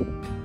Música